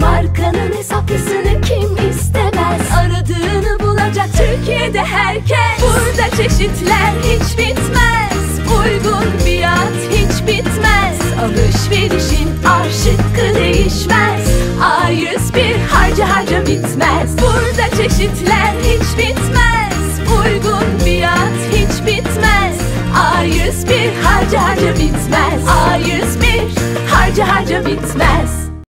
Markanın hesaplısını kim istemez? Aradığını bulacak Türkiye'de herkes. Burada çeşitler hiç bitmez. Uygun fiyat hiç bitmez. Alışverişin A şıkkı değişmez. A101 bir harca harca bitmez. Burada çeşitler hiç bitmez. Uygun fiyat hiç bitmez. A101 harca harca bitmez. Auschwitz mess.